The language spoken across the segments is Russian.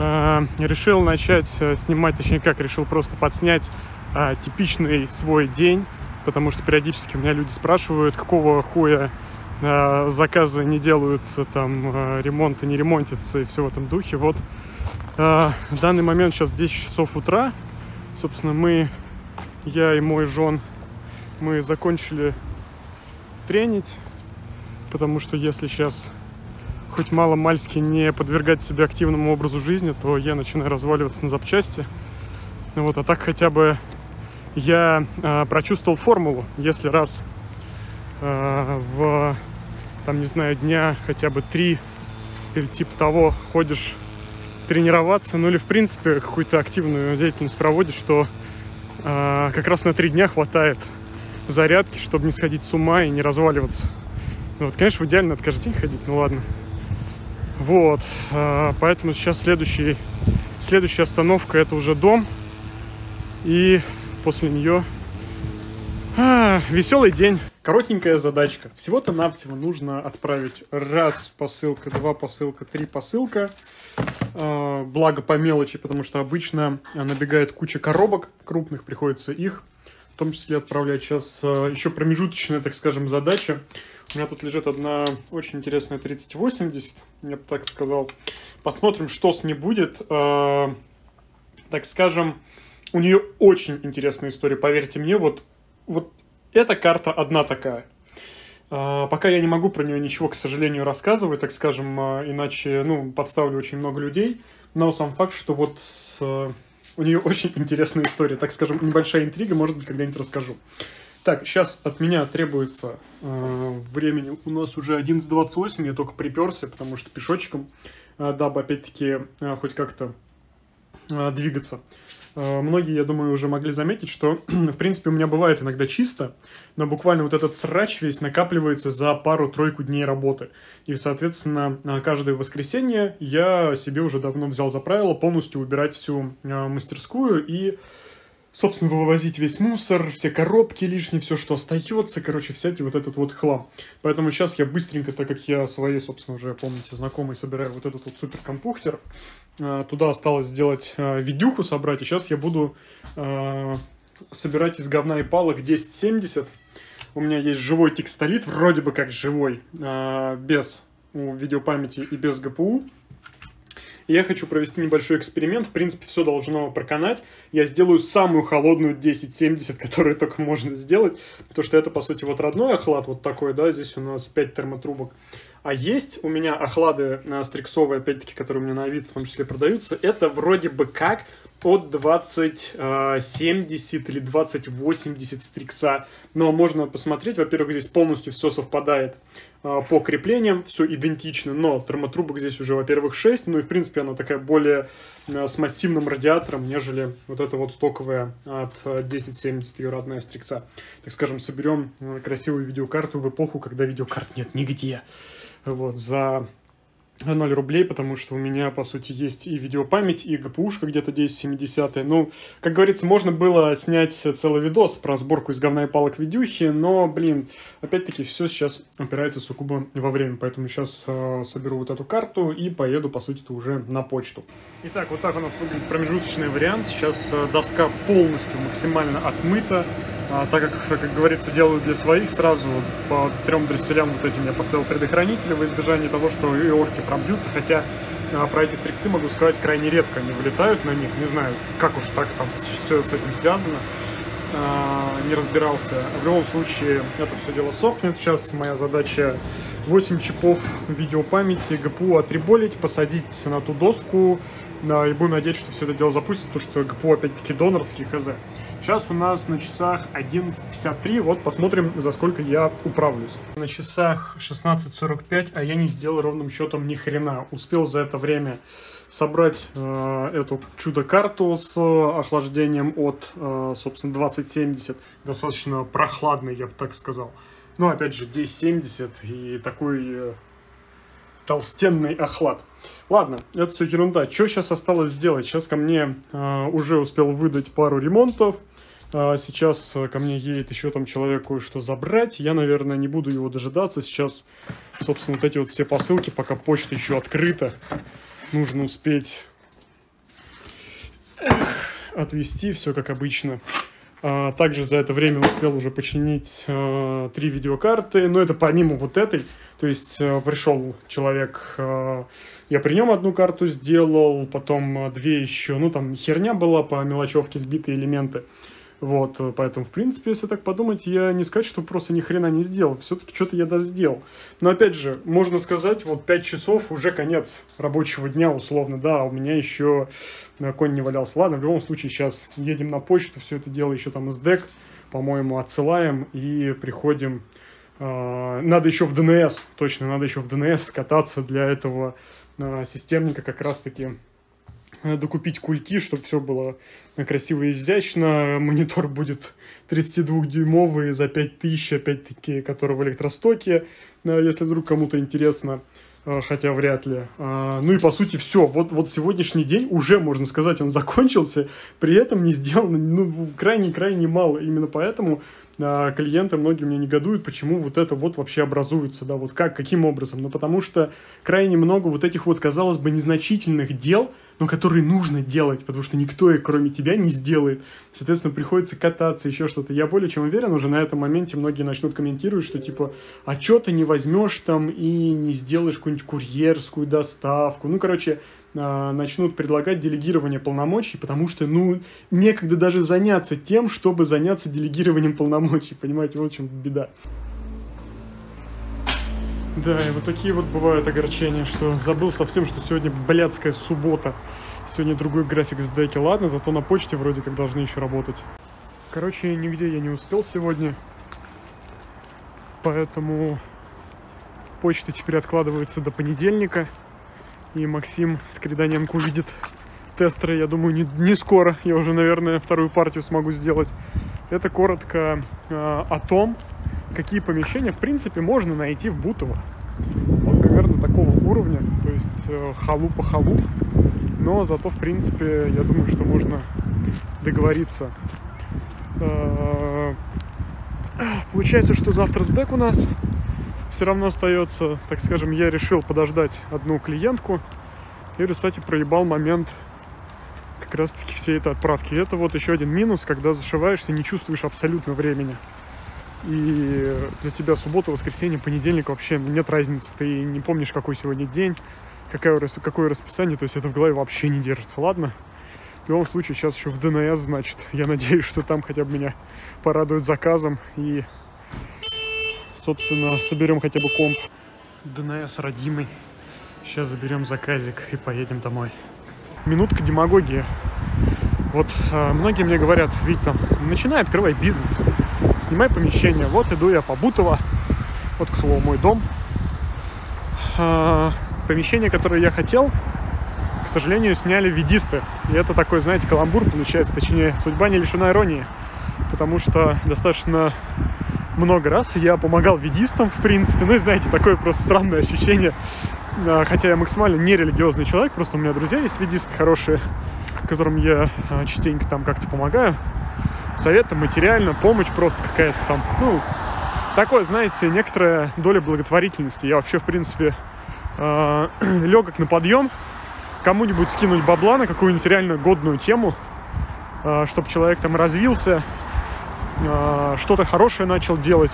э, решил начать э, снимать, точнее как, решил просто подснять э, типичный свой день, потому что периодически у меня люди спрашивают, какого хуя э, заказы не делаются, там э, ремонты не ремонтятся и все в этом духе. Вот э, в данный момент сейчас 10 часов утра, собственно, мы, я и мой жен, мы закончили тренить, потому что если сейчас хоть мало-мальски не подвергать себя активному образу жизни, то я начинаю разваливаться на запчасти. Вот, а так хотя бы я э, прочувствовал формулу. Если раз э, в, там, не знаю, дня хотя бы три или типа того ходишь тренироваться, ну или в принципе какую-то активную деятельность проводишь, что э, как раз на три дня хватает зарядки, чтобы не сходить с ума и не разваливаться. Ну вот, конечно, в идеале надо каждый день ходить, ну ладно. Вот, э, поэтому сейчас следующий, следующая остановка это уже дом. И после нее а, веселый день. Коротенькая задачка. Всего-то навсего нужно отправить раз посылка, два посылка, три посылка. Э, благо по мелочи, потому что обычно набегает куча коробок крупных, приходится их том числе отправлять. Сейчас э, еще промежуточная, так скажем, задача. У меня тут лежит одна очень интересная 3080, я бы так сказал. Посмотрим, что с ней будет. Э, так скажем, у нее очень интересная история, поверьте мне. Вот, вот эта карта одна такая. Э, пока я не могу про нее ничего, к сожалению, рассказывать, так скажем, иначе, ну, подставлю очень много людей. Но сам факт, что вот у нее очень интересная история, так скажем, небольшая интрига, может быть, когда-нибудь расскажу. Так, сейчас от меня требуется э, времени. У нас уже 11.28, я только приперся, потому что пешочком, э, дабы опять-таки э, хоть как-то э, двигаться. Э, многие, я думаю, уже могли заметить, что, в принципе, у меня бывает иногда чисто, но буквально вот этот срач весь накапливается за пару-тройку дней работы. И, соответственно, каждое воскресенье я себе уже давно взял за правило полностью убирать всю э, мастерскую и собственно, вывозить весь мусор, все коробки лишние, все, что остается, короче, всякий вот этот вот хлам. Поэтому сейчас я быстренько, так как я своей, собственно, уже, помните, знакомый, собираю вот этот вот суперкомпухтер, э, туда осталось сделать э, видюху собрать, и сейчас я буду э, собирать из говна и палок 1070. У меня есть живой текстолит, вроде бы как живой, без видеопамяти и без ГПУ я хочу провести небольшой эксперимент. В принципе, все должно проканать. Я сделаю самую холодную 1070, которую только можно сделать. Потому что это, по сути, вот родной охлад, вот такой, да, здесь у нас 5 термотрубок. А есть у меня охлады э, стриксовые, опять-таки, которые у меня на вид в том числе продаются. Это вроде бы как от 2070 или 2080 стрикса. Но можно посмотреть, во-первых, здесь полностью все совпадает а, по креплениям, все идентично, но термотрубок здесь уже, во-первых, 6, ну и, в принципе, она такая более а, с массивным радиатором, нежели вот эта вот стоковая от 1070 ее родная стрикса. Так скажем, соберем а, красивую видеокарту в эпоху, когда видеокарт нет нигде. Вот, за 0 рублей, потому что у меня, по сути, есть и видеопамять, и ГПУшка где-то 1070. Ну, как говорится, можно было снять целый видос про сборку из говна и палок видюхи, но, блин, опять-таки, все сейчас опирается сугубо во время, поэтому сейчас э, соберу вот эту карту и поеду, по сути, уже на почту. Итак, вот так у нас выглядит промежуточный вариант. Сейчас э, доска полностью максимально отмыта. А, так как, как говорится, делаю для своих, сразу по трем дросселям вот этим я поставил предохранители во избежание того, что и орки пробьются, хотя а, про эти стриксы могу сказать крайне редко они вылетают на них, не знаю, как уж так там все с этим связано, а, не разбирался. В любом случае, это все дело сохнет, сейчас моя задача 8 чипов видеопамяти, ГПУ отреболить, посадить на ту доску, и буду надеяться, что все это дело запустит, потому что ГПУ опять-таки донорский, хз. Сейчас у нас на часах 11.53, вот посмотрим, за сколько я управлюсь. На часах 16.45, а я не сделал ровным счетом ни хрена. Успел за это время собрать э, эту чудо-карту с охлаждением от, э, собственно, 2070. Достаточно прохладный, я бы так сказал. Ну, опять же, 1070 и такой э, толстенный охлад. Ладно, это все ерунда. Что сейчас осталось сделать? Сейчас ко мне э, уже успел выдать пару ремонтов. Э, сейчас ко мне едет еще там человек кое-что забрать. Я, наверное, не буду его дожидаться. Сейчас, собственно, вот эти вот все посылки, пока почта еще открыта, нужно успеть отвести, все как обычно. А, также за это время успел уже починить а, три видеокарты, но это помимо вот этой. То есть а, пришел человек, а, я при нем одну карту сделал, потом а, две еще, ну там херня была по мелочевке, сбитые элементы. Вот, поэтому, в принципе, если так подумать, я не сказать, что просто ни хрена не сделал. Все-таки что-то я даже сделал. Но, опять же, можно сказать, вот 5 часов уже конец рабочего дня, условно, да, у меня еще конь не валялся. Ладно, в любом случае, сейчас едем на почту, все это дело еще там из дек, по-моему, отсылаем и приходим... Э, надо еще в ДНС, точно, надо еще в ДНС кататься для этого э, системника как раз-таки докупить кульки, чтобы все было красиво и изящно. Монитор будет 32-дюймовый за 5000, опять-таки, который в электростоке, э, если вдруг кому-то интересно, хотя вряд ли. А, ну и по сути все. Вот, вот сегодняшний день уже, можно сказать, он закончился, при этом не сделано ну, крайне-крайне мало. Именно поэтому а, клиенты многие мне негодуют, почему вот это вот вообще образуется, да, вот как, каким образом. Ну потому что крайне много вот этих вот, казалось бы, незначительных дел, но которые нужно делать, потому что никто их, кроме тебя, не сделает. Соответственно, приходится кататься, еще что-то. Я более чем уверен, уже на этом моменте многие начнут комментировать, что типа, а что ты не возьмешь там и не сделаешь какую-нибудь курьерскую доставку. Ну, короче, а, начнут предлагать делегирование полномочий, потому что, ну, некогда даже заняться тем, чтобы заняться делегированием полномочий. Понимаете, вот в чем беда. Да, и вот такие вот бывают огорчения, что забыл совсем, что сегодня блядская суббота. Сегодня другой график с. Ладно, зато на почте вроде как должны еще работать. Короче, нигде я не успел сегодня. Поэтому почта теперь откладывается до понедельника. И Максим с Криданенко увидит тестеры, я думаю, не, не скоро. Я уже, наверное, вторую партию смогу сделать. Это коротко э, о том, какие помещения, в принципе, можно найти в Бутово. Вот примерно такого уровня, то есть э, халу по халу. Но зато, в принципе, я думаю, что можно договориться. Э, получается, что завтра сдек у нас все равно остается, так скажем, я решил подождать одну клиентку и результате проебал момент как раз таки всей этой отправки. И это вот еще один минус, когда зашиваешься, не чувствуешь абсолютно времени. И для тебя суббота, воскресенье, понедельник вообще нет разницы. Ты не помнишь, какой сегодня день, какое, какое расписание, то есть это в голове вообще не держится, ладно? В любом случае, сейчас еще в ДНС, значит, я надеюсь, что там хотя бы меня порадуют заказом и, собственно, соберем хотя бы комп. ДНС родимый. Сейчас заберем заказик и поедем домой. Минутка демагогии. Вот э, многие мне говорят, Витя, начинай открывай бизнес снимай помещение. Вот иду я по Бутово. Вот, к слову, мой дом. А, помещение, которое я хотел, к сожалению, сняли видисты. И это такой, знаете, каламбур получается. Точнее, судьба не лишена иронии. Потому что достаточно много раз я помогал видистам, в принципе. Ну и знаете, такое просто странное ощущение. А, хотя я максимально нерелигиозный человек, просто у меня друзья есть видисты хорошие, которым я а, частенько там как-то помогаю советы, материально, помощь просто какая-то там, ну, такое, знаете, некоторая доля благотворительности. Я вообще, в принципе, э, легок на подъем, кому-нибудь скинуть бабла на какую-нибудь реально годную тему, чтобы человек там развился, э, что-то хорошее начал делать.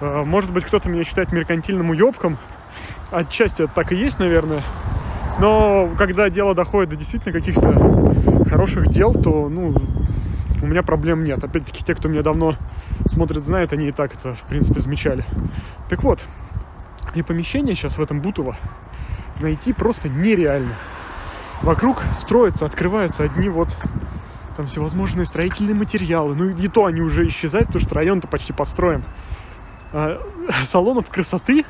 Э, может быть, кто-то меня считает меркантильным уебком. Отчасти это так и есть, наверное. Но когда дело доходит до действительно каких-то хороших дел, то, ну, у меня проблем нет. Опять-таки, те, кто меня давно смотрит, знают, они и так это, в принципе, замечали. Так вот, и помещение сейчас в этом Бутово найти просто нереально. Вокруг строятся, открываются одни вот там всевозможные строительные материалы. Ну и то они уже исчезают, потому что район-то почти подстроен. А, салонов красоты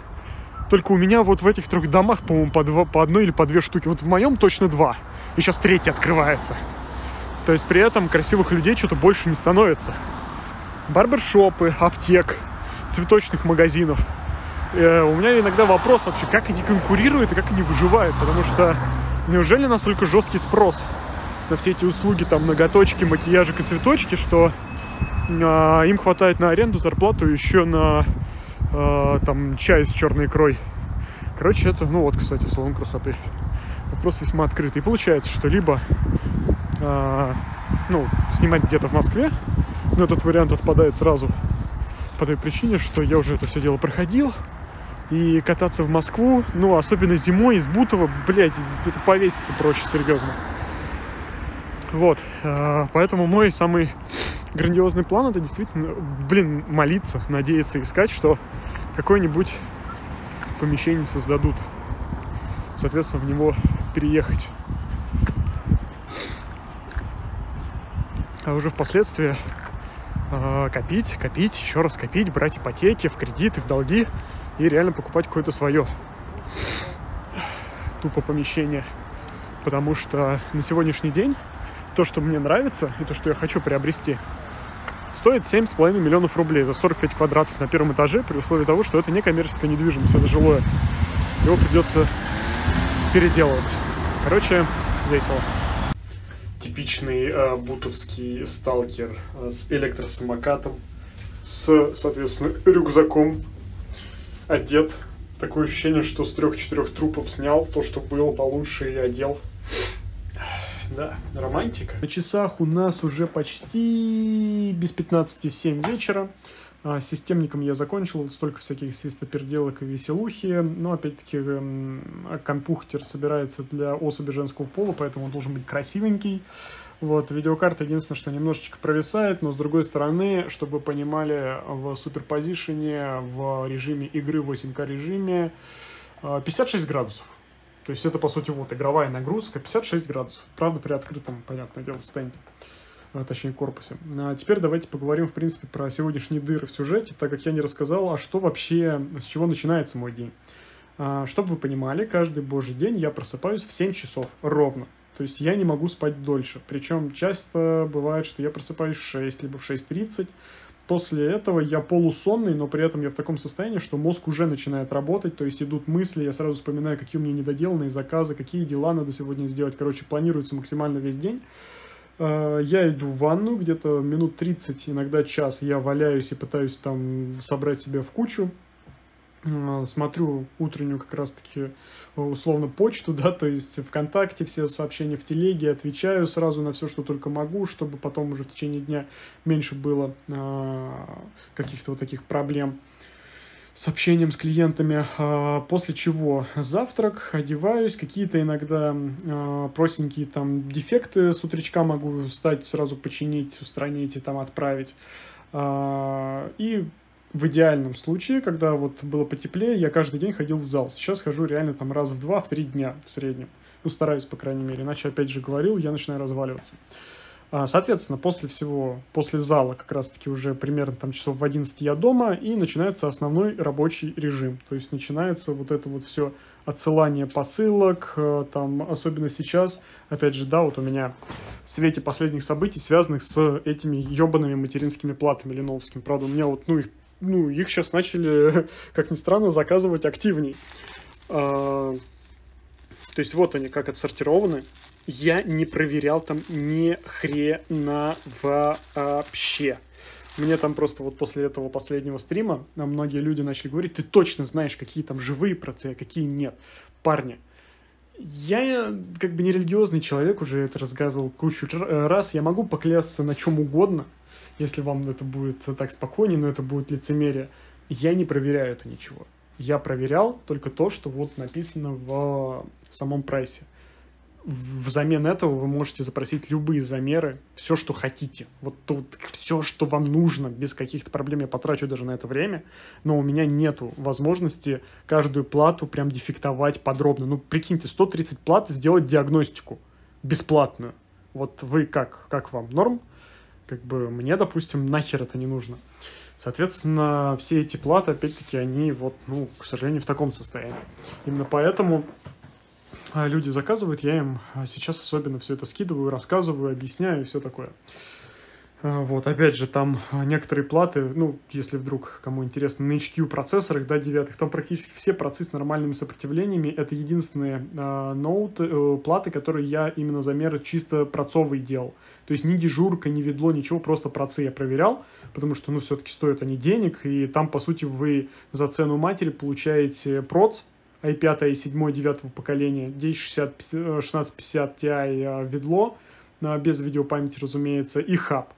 только у меня вот в этих трех домах, по-моему, по, по одной или по две штуки. Вот в моем точно два. И сейчас третий открывается. То есть при этом красивых людей что-то больше не становится. Барбершопы, аптек, цветочных магазинов. Э, у меня иногда вопрос вообще, как они конкурируют и как они выживают, потому что неужели настолько жесткий спрос на все эти услуги, там, ноготочки, макияжик и цветочки, что э, им хватает на аренду, зарплату, еще на э, там чай с черной икрой. Короче, это, ну вот, кстати, салон красоты. Вопрос весьма открытый. И получается, что либо э, ну, снимать где-то в Москве. Но этот вариант отпадает сразу по той причине, что я уже это все дело проходил. И кататься в Москву, ну, особенно зимой из Бутова, блядь, это повеситься проще, серьезно. Вот, э, поэтому мой самый грандиозный план это действительно, блин, молиться, надеяться, искать, что какое-нибудь помещение создадут. Соответственно, в него переехать. А уже впоследствии э, копить, копить, еще раз копить, брать ипотеки в кредиты, в долги и реально покупать какое-то свое тупо помещение. Потому что на сегодняшний день то, что мне нравится, и то, что я хочу приобрести, стоит 7,5 миллионов рублей за 45 квадратов на первом этаже, при условии того, что это не коммерческая недвижимость, это жилое. Его придется переделывать. Короче, весело. Типичный э, бутовский сталкер э, с электросамокатом, с, соответственно, рюкзаком, одет. Такое ощущение, что с трех-четырех трупов снял то, что было получше и одел. Да, романтика. На часах у нас уже почти без 15-7 вечера. А, системником я закончил, столько всяких свистоперделок и веселухи. Но, опять-таки, эм, компьютер собирается для особи женского пола, поэтому он должен быть красивенький. Вот, видеокарта единственное, что немножечко провисает, но с другой стороны, чтобы вы понимали, в суперпозишене, в режиме игры, в 8К режиме, 56 градусов. То есть это, по сути, вот игровая нагрузка 56 градусов. Правда, при открытом, понятное дело, стенде. А, точнее, корпусе. А теперь давайте поговорим, в принципе, про сегодняшние дыры в сюжете, так как я не рассказал, а что вообще, с чего начинается мой день. А, чтобы вы понимали, каждый божий день я просыпаюсь в 7 часов ровно. То есть я не могу спать дольше. Причем часто бывает, что я просыпаюсь в 6, либо в 6.30, После этого я полусонный, но при этом я в таком состоянии, что мозг уже начинает работать, то есть идут мысли, я сразу вспоминаю, какие у меня недоделанные заказы, какие дела надо сегодня сделать. Короче, планируется максимально весь день. А, я иду в ванну, где-то минут 30, иногда час я валяюсь и пытаюсь там собрать себя в кучу. Смотрю утреннюю как раз-таки условно почту, да, то есть ВКонтакте, все сообщения в телеге, отвечаю сразу на все, что только могу, чтобы потом уже в течение дня меньше было э, каких-то вот таких проблем с общением с клиентами, э, после чего завтрак, одеваюсь, какие-то иногда э, простенькие там дефекты с утречка могу встать, сразу починить, устранить и там отправить. И в идеальном случае, когда вот было потеплее, я каждый день ходил в зал. Сейчас хожу реально там раз в два, в три дня в среднем. Ну, стараюсь, по крайней мере. Иначе, опять же, говорил, я начинаю разваливаться. А, соответственно, после всего, после зала как раз-таки уже примерно там часов в 11 я дома, и начинается основной рабочий режим. То есть начинается вот это вот все отсылание посылок, э, там, особенно сейчас, опять же, да, вот у меня в свете последних событий, связанных с этими ебаными материнскими платами леновскими. Правда, у меня вот, ну, их ну, их сейчас начали, как ни странно, заказывать активней. А, то есть вот они как отсортированы. Я не проверял там ни хрена вообще. Мне там просто вот после этого последнего стрима многие люди начали говорить, ты точно знаешь, какие там живые процессы, а какие нет. Парни, я как бы не религиозный человек, уже это рассказывал кучу раз, я могу поклясться на чем угодно, если вам это будет так спокойнее, но это будет лицемерие. Я не проверяю это ничего. Я проверял только то, что вот написано в самом прайсе. Взамен этого вы можете запросить любые замеры, все, что хотите. Вот тут все, что вам нужно, без каких-то проблем я потрачу даже на это время, но у меня нету возможности каждую плату прям дефектовать подробно. Ну, прикиньте, 130 плат сделать диагностику бесплатную. Вот вы как? Как вам? Норм? Как бы мне, допустим, нахер это не нужно. Соответственно, все эти платы, опять-таки, они вот, ну, к сожалению, в таком состоянии. Именно поэтому а, люди заказывают, я им а, сейчас особенно все это скидываю, рассказываю, объясняю и все такое. А, вот, опять же, там некоторые платы, ну, если вдруг кому интересно, на HQ процессорах, да, девятых, там практически все процессы с нормальными сопротивлениями, это единственные э, ноуты, э, платы, которые я именно замеры чисто процовый делал. То есть ни дежурка, ни ведло, ничего, просто процы я проверял, потому что, ну, все-таки стоят они денег, и там, по сути, вы за цену матери получаете проц, i5, i7, 9 поколения, 1060, 1650 Ti ведло, без видеопамяти, разумеется, и хаб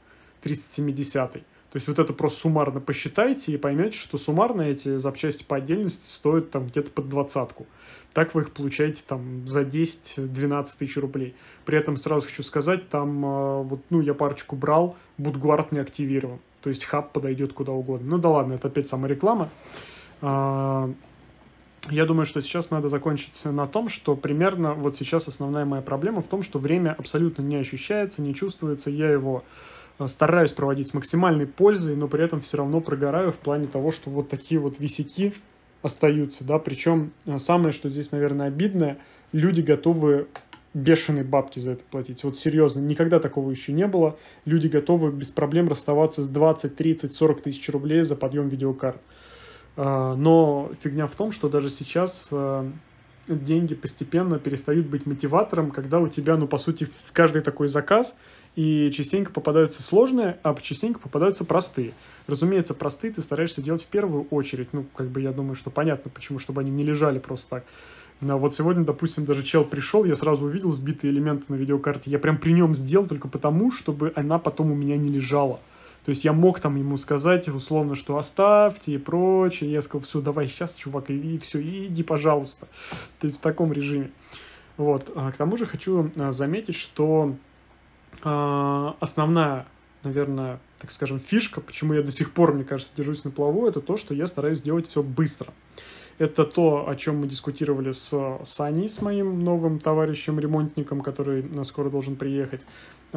370. То есть вот это просто суммарно посчитайте и поймете, что суммарно эти запчасти по отдельности стоят там где-то под двадцатку. Так вы их получаете там за 10-12 тысяч рублей. При этом сразу хочу сказать, там э, вот, ну, я парочку брал, Будгуард не активирован. То есть хаб подойдет куда угодно. Ну да ладно, это опять самореклама. А, я думаю, что сейчас надо закончить на том, что примерно вот сейчас основная моя проблема в том, что время абсолютно не ощущается, не чувствуется. Я его стараюсь проводить с максимальной пользой, но при этом все равно прогораю в плане того, что вот такие вот висяки остаются, да, причем э, самое, что здесь, наверное, обидное, люди готовы бешеные бабки за это платить. Вот серьезно, никогда такого еще не было. Люди готовы без проблем расставаться с 20, 30, 40 тысяч рублей за подъем видеокарт. А, но фигня в том, что даже сейчас э, деньги постепенно перестают быть мотиватором, когда у тебя, ну, по сути, в каждый такой заказ и частенько попадаются сложные, а частенько попадаются простые. Разумеется, простые ты стараешься делать в первую очередь. Ну, как бы я думаю, что понятно, почему, чтобы они не лежали просто так. Но вот сегодня, допустим, даже чел пришел, я сразу увидел сбитые элементы на видеокарте. Я прям при нем сделал только потому, чтобы она потом у меня не лежала. То есть я мог там ему сказать условно, что оставьте и прочее. Я сказал, все, давай сейчас, чувак, и, и все, иди, пожалуйста. Ты в таком режиме. Вот. А к тому же хочу а, заметить, что основная, наверное, так скажем, фишка, почему я до сих пор, мне кажется, держусь на плаву, это то, что я стараюсь делать все быстро. Это то, о чем мы дискутировали с Саней, с моим новым товарищем-ремонтником, который скоро должен приехать,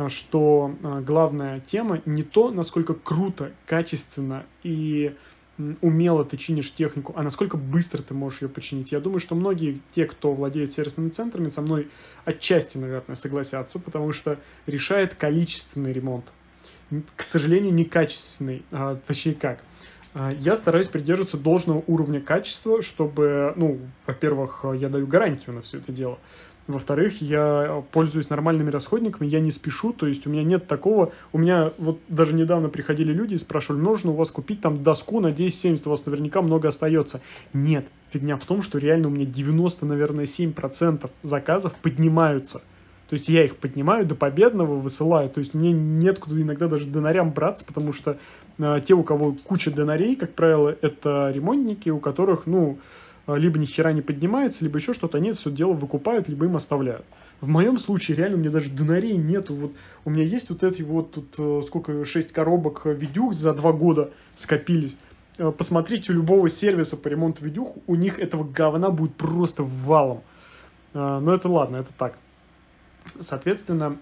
что главная тема не то, насколько круто, качественно и умело ты чинишь технику, а насколько быстро ты можешь ее починить. Я думаю, что многие те, кто владеют сервисными центрами, со мной отчасти, наверное, согласятся, потому что решает количественный ремонт. К сожалению, некачественный. А, точнее как. А, я стараюсь придерживаться должного уровня качества, чтобы, ну, во-первых, я даю гарантию на все это дело. Во-вторых, я пользуюсь нормальными расходниками, я не спешу, то есть у меня нет такого... У меня вот даже недавно приходили люди и спрашивали, нужно у вас купить там доску на 10-70, у вас наверняка много остается. Нет, фигня в том, что реально у меня 90, наверное, 7% заказов поднимаются. То есть я их поднимаю до победного, высылаю. То есть мне нет куда иногда даже донорям браться, потому что э, те, у кого куча донорей, как правило, это ремонтники, у которых, ну, либо ни хера не поднимается, либо еще что-то, это все дело выкупают, либо им оставляют. В моем случае реально у меня даже донорей нету. Вот у меня есть вот эти вот тут э, сколько, 6 коробок видюх за 2 года скопились. Э, посмотрите у любого сервиса по ремонту видюх, у них этого говна будет просто валом. Э, но это ладно, это так. Соответственно,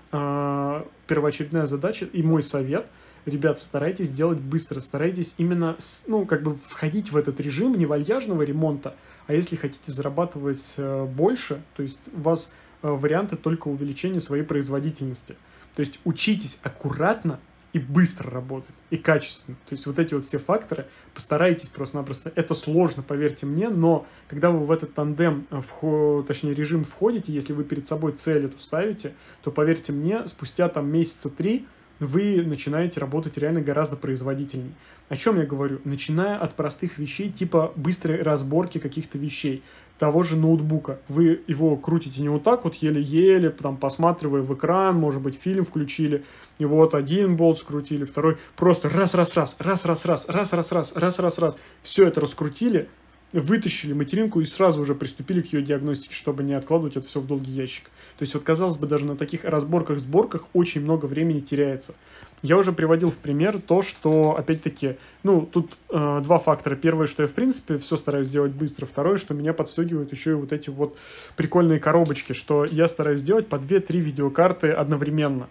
первоочередная задача и мой совет – ребята, старайтесь делать быстро, старайтесь именно, ну, как бы входить в этот режим не вальяжного ремонта, а если хотите зарабатывать э, больше, то есть у вас э, варианты только увеличения своей производительности. То есть учитесь аккуратно и быстро работать, и качественно. То есть вот эти вот все факторы, постарайтесь просто-напросто. Это сложно, поверьте мне, но когда вы в этот тандем, э, в, точнее режим входите, если вы перед собой цель эту ставите, то поверьте мне, спустя там месяца три вы начинаете работать реально гораздо производительнее. О чем я говорю? Начиная от простых вещей, типа быстрой разборки каких-то вещей, того же ноутбука. Вы его крутите не вот так вот еле-еле, там посматривая в экран, может быть, фильм включили, и вот один болт скрутили, второй, просто раз-раз-раз, раз-раз-раз, раз-раз-раз, раз-раз-раз, все это раскрутили, вытащили материнку и сразу уже приступили к ее диагностике, чтобы не откладывать это все в долгий ящик. То есть вот казалось бы, даже на таких разборках-сборках очень много времени теряется. Я уже приводил в пример то, что, опять-таки, ну, тут э, два фактора. Первое, что я, в принципе, все стараюсь делать быстро. Второе, что меня подстегивают еще и вот эти вот прикольные коробочки, что я стараюсь делать по 2-3 видеокарты одновременно.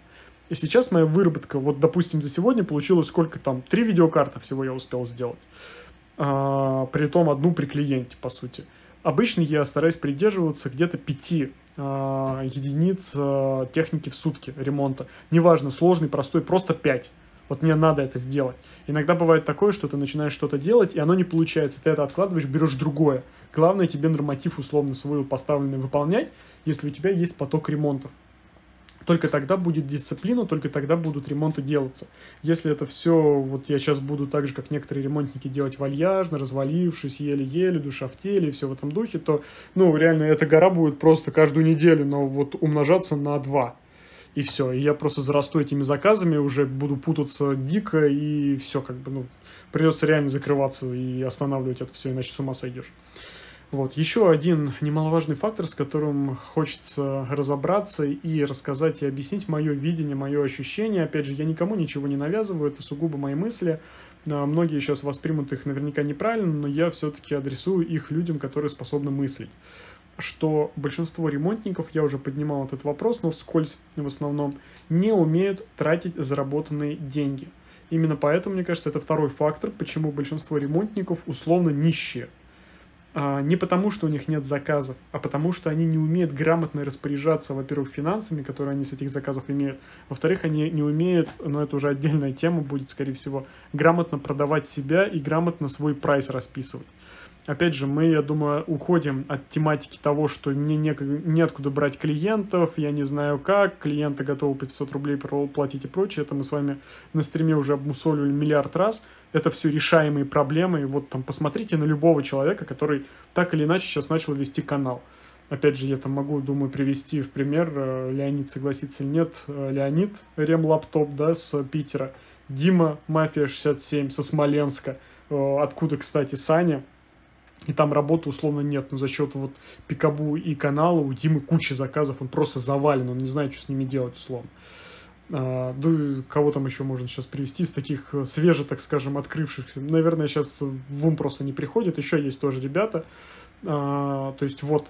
И сейчас моя выработка, вот, допустим, за сегодня получилось сколько там? Три видеокарты всего я успел сделать а, при том одну при клиенте, по сути. Обычно я стараюсь придерживаться где-то 5 а, единиц а, техники в сутки ремонта. Неважно, сложный, простой, просто 5. Вот мне надо это сделать. Иногда бывает такое, что ты начинаешь что-то делать, и оно не получается. Ты это откладываешь, берешь другое. Главное тебе норматив условно свой поставленный выполнять, если у тебя есть поток ремонтов. Только тогда будет дисциплина, только тогда будут ремонты делаться. Если это все, вот я сейчас буду так же, как некоторые ремонтники, делать вальяжно, развалившись, еле-еле, душа в теле и все в этом духе, то, ну, реально, эта гора будет просто каждую неделю, но вот умножаться на два. и все. И я просто зарасту этими заказами, уже буду путаться дико, и все, как бы, ну, придется реально закрываться и останавливать это все, иначе с ума сойдешь. Вот. Еще один немаловажный фактор, с которым хочется разобраться и рассказать и объяснить мое видение, мое ощущение. Опять же, я никому ничего не навязываю, это сугубо мои мысли. А, многие сейчас воспримут их наверняка неправильно, но я все-таки адресую их людям, которые способны мыслить что большинство ремонтников, я уже поднимал этот вопрос, но вскользь в основном, не умеют тратить заработанные деньги. Именно поэтому, мне кажется, это второй фактор, почему большинство ремонтников условно нищие. А, не потому, что у них нет заказов, а потому, что они не умеют грамотно распоряжаться, во-первых, финансами, которые они с этих заказов имеют, во-вторых, они не умеют, но это уже отдельная тема будет, скорее всего, грамотно продавать себя и грамотно свой прайс расписывать. Опять же, мы, я думаю, уходим от тематики того, что мне не, неоткуда брать клиентов, я не знаю как, клиенты готовы 500 рублей платить и прочее. Это мы с вами на стриме уже обмусоливали миллиард раз. Это все решаемые проблемы. И вот там посмотрите на любого человека, который так или иначе сейчас начал вести канал. Опять же, я там могу, думаю, привести в пример, э, Леонид согласится или нет, э, Леонид, Рем Лаптоп, да, с Питера, Дима, Мафия 67 со Смоленска, э, откуда, кстати, Саня, и там работы условно нет, но за счет вот Пикабу и канала у Димы куча заказов, он просто завален, он не знает, что с ними делать условно. А, да кого там еще можно сейчас привести из таких э, свеже, так скажем, открывшихся. Наверное, сейчас в ум просто не приходит. Еще есть тоже ребята. А, то есть вот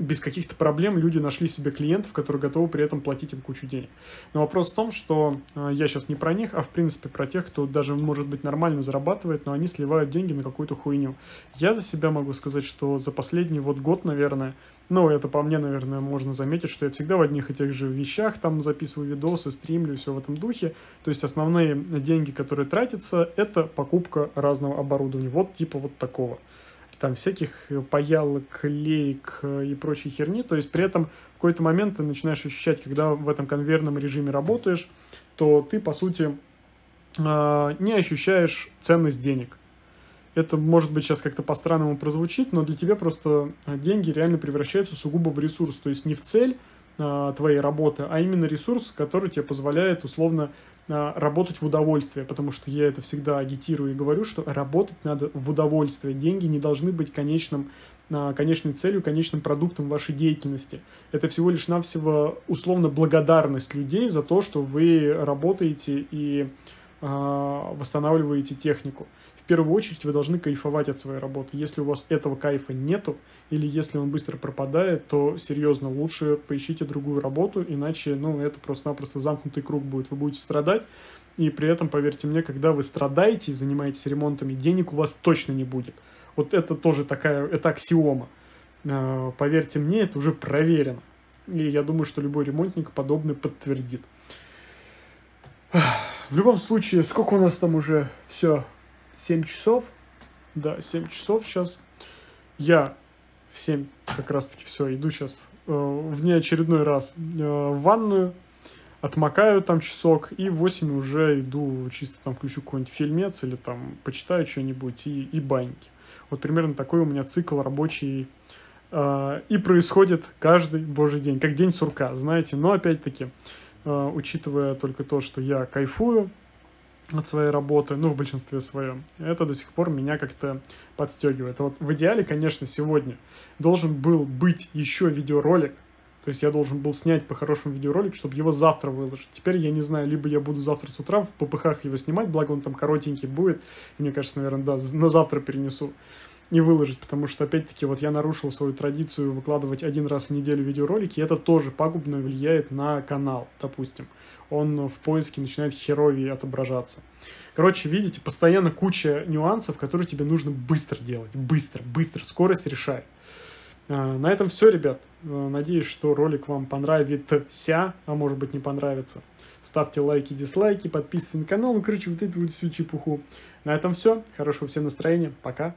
без каких-то проблем люди нашли себе клиентов, которые готовы при этом платить им кучу денег. Но вопрос в том, что э, я сейчас не про них, а в принципе про тех, кто даже, может быть, нормально зарабатывает, но они сливают деньги на какую-то хуйню. Я за себя могу сказать, что за последний вот год, наверное, ну, это по мне, наверное, можно заметить, что я всегда в одних и тех же вещах там записываю видосы, стримлю, все в этом духе. То есть основные деньги, которые тратятся, это покупка разного оборудования. Вот типа вот такого там всяких э, паялок, клеек э, и прочей херни. То есть при этом в какой-то момент ты начинаешь ощущать, когда в этом конвейерном режиме работаешь, то ты, по сути, э, не ощущаешь ценность денег. Это, может быть, сейчас как-то по-странному прозвучит, но для тебя просто деньги реально превращаются сугубо в ресурс. То есть не в цель твоей работы, а именно ресурс, который тебе позволяет условно работать в удовольствие, потому что я это всегда агитирую и говорю, что работать надо в удовольствие. Деньги не должны быть конечным, конечной целью, конечным продуктом вашей деятельности. Это всего лишь навсего условно благодарность людей за то, что вы работаете и восстанавливаете технику первую очередь вы должны кайфовать от своей работы. Если у вас этого кайфа нету, или если он быстро пропадает, то серьезно, лучше поищите другую работу, иначе, ну, это просто-напросто замкнутый круг будет. Вы будете страдать, и при этом, поверьте мне, когда вы страдаете и занимаетесь ремонтами, денег у вас точно не будет. Вот это тоже такая, это аксиома. А, поверьте мне, это уже проверено. И я думаю, что любой ремонтник подобный подтвердит. В любом случае, сколько у нас там уже все 7 часов. Да, 7 часов сейчас. Я в 7 как раз-таки все, иду сейчас э, в неочередной раз э, в ванную, отмокаю там часок, и в 8 уже иду чисто там включу какой-нибудь фильмец или там почитаю что-нибудь и, и баньки. Вот примерно такой у меня цикл рабочий э, и происходит каждый божий день, как день сурка, знаете. Но опять-таки, э, учитывая только то, что я кайфую, от своей работы, ну, в большинстве своем, это до сих пор меня как-то подстегивает. Вот в идеале, конечно, сегодня должен был быть еще видеоролик, то есть я должен был снять по-хорошему видеоролик, чтобы его завтра выложить. Теперь я не знаю, либо я буду завтра с утра в ППХ его снимать, благо он там коротенький будет, и мне кажется, наверное, да, на завтра перенесу не выложить, потому что, опять-таки, вот я нарушил свою традицию выкладывать один раз в неделю видеоролики, и это тоже пагубно влияет на канал, допустим. Он в поиске начинает херовее отображаться. Короче, видите, постоянно куча нюансов, которые тебе нужно быстро делать. Быстро, быстро, скорость решай. А, на этом все, ребят. А, надеюсь, что ролик вам понравится, а может быть не понравится. Ставьте лайки, дизлайки, подписывайтесь на канал. Ну, короче, вот эту вот всю чепуху. На этом все. Хорошего всем настроения. Пока.